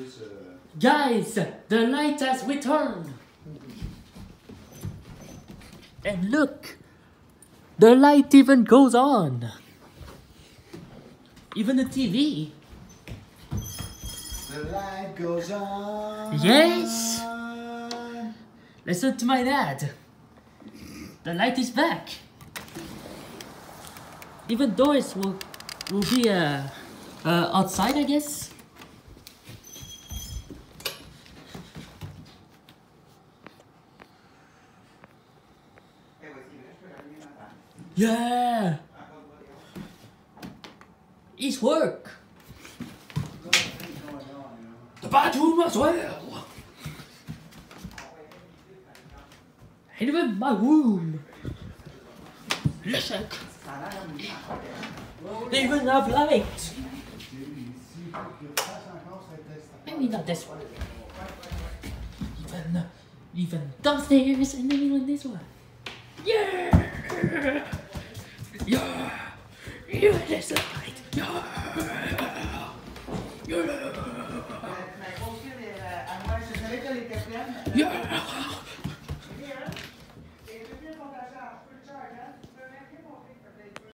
plus. euh, Guys, the light has returned. And look, the light even goes on. Even the TV. The light goes on. Yes. Listen to my dad. The light is back. Even doors will will be uh, uh outside, I guess. Yeah. It's work. The bathroom as well. And even my room. Listen. They even have light. Maybe not this one. Even, even downstairs and even this one. Yeah! Yeah! There's a light. Yeah! Yeah! Yeah!